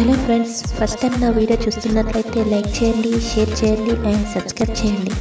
Hello friends first time నా video చూస్తున్నట్లయితే like చేయండి షేర్ చేయండి అండ్ సబ్స్క్రైబ్ చేయండి.